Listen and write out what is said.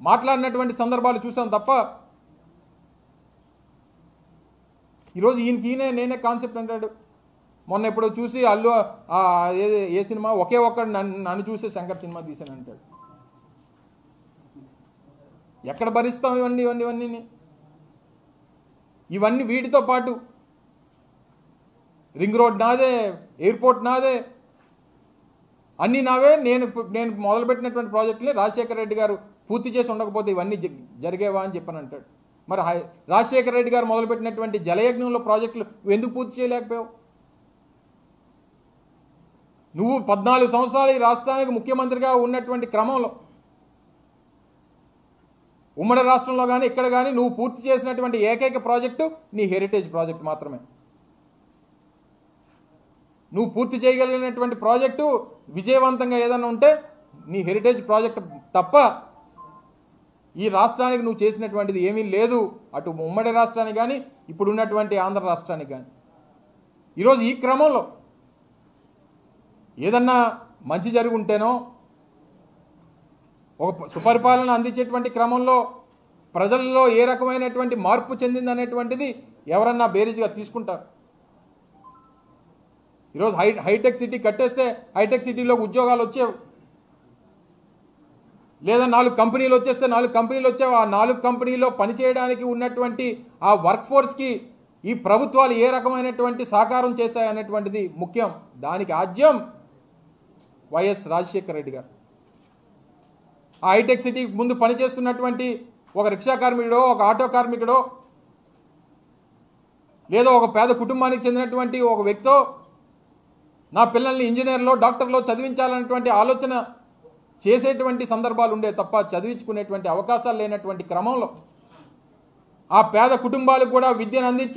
మాట్లాడినటువంటి సందర్భాలు చూసాం తప్ప ఈరోజు ఈయనకి ఈయనే నేనే కాన్సెప్ట్ అంటాడు. మొన్న ఎప్పుడో చూసి అల్లు ఏ ఏ సినిమా ఒకే ఒక్కడు నన్ను నన్ను చూసే శంకర్ సినిమా తీశాను అంటాడు. ఎక్కడ భరిస్తాం ఇవన్నీ ఇవన్నీ ఇవన్నీ ఇవన్నీ వీటితో పాటు రింగ్ రోడ్ నాదే ఎయిర్పోర్ట్ నాదే అన్నీ నావే నేను నేను మొదలుపెట్టినటువంటి ప్రాజెక్టులే రాజశేఖర రెడ్డి గారు పూర్తి చేసి ఉండకపోతే ఇవన్నీ జరిగేవా అని చెప్పని అంటాడు. మరి హై- రాజశేఖర రెడ్డి గారు మొదలుపెట్టినటువంటి జలయజ్ఞంలో ప్రాజెక్టులు ఎందుకు పూర్తి చేయలేకపోయావు? నువ్వు పద్నాలుగు సంవత్సరాలు ఈ రాష్ట్రానికి ముఖ్యమంత్రిగా ఉన్నటువంటి క్రమంలో ఉమ్మడి రాష్ట్రంలో కానీ ఇక్కడ కానీ నువ్వు పూర్తి చేసినటువంటి ఏకైక ప్రాజెక్టు నీ హెరిటేజ్ ప్రాజెక్ట్ మాత్రమే. నువ్వు పూర్తి చేయగలిగినటువంటి ప్రాజెక్టు విజయవంతంగా ఏదైనా ఉంటే నీ హెరిటేజ్ ప్రాజెక్ట్ తప్ప ఈ రాష్ట్రానికి నువ్వు చేసినటువంటిది ఏమీ లేదు. అటు ఉమ్మడి రాష్ట్రానికి కానీ ఇప్పుడు ఉన్నటువంటి ఆంధ్ర రాష్ట్రానికి కానీ ఈరోజు ఈ క్రమంలో ఏదన్నా మంచి జరుగుంటేనో ఉంటేనో ఒక సుపరిపాలన అందించేటువంటి క్రమంలో ప్రజల్లో ఏ రకమైనటువంటి మార్పు చెందిందనేటువంటిది ఎవరన్నా బేరీజ్గా తీసుకుంటారు. ఈరోజు హై హైటెక్ సిటీ కట్టేస్తే హైటెక్ సిటీలో ఉద్యోగాలు వచ్చేవి లేదా నాలుగు కంపెనీలు వచ్చేస్తే నాలుగు కంపెనీలు వచ్చేవి ఆ నాలుగు కంపెనీలో పనిచేయడానికి ఉన్నటువంటి ఆ వర్క్ ఫోర్స్కి ఈ ప్రభుత్వాలు ఏ రకమైనటువంటి సహకారం చేశాయి అనేటువంటిది ముఖ్యం. దానికి ఆద్యం వైఎస్ రాజశేఖర రెడ్డి గారు. ఆ హైటెక్ సిటీ ముందు పనిచేస్తున్నటువంటి ఒక రిక్షా కార్మికుడో ఒక ఆటో కార్మికుడో లేదా ఒక పేద కుటుంబానికి చెందినటువంటి ఒక వ్యక్తో నా పిల్లల్ని ఇంజనీర్లో డాక్టర్లో చదివించాలనేటువంటి ఆలోచన చేసేటువంటి సందర్భాలు ఉండే తప్ప చదివించుకునేటువంటి అవకాశాలు లేనటువంటి క్రమంలో ఆ పేద కుటుంబాలకు కూడా విద్యను అందించి